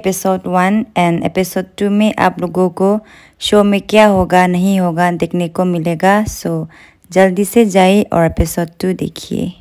Episode one and episode two में आप लोगों को शो में क्या होगा, नहीं होगा देखने को मिलेगा। सो जल्दी से जाइए और एपिसोड टू देखिए।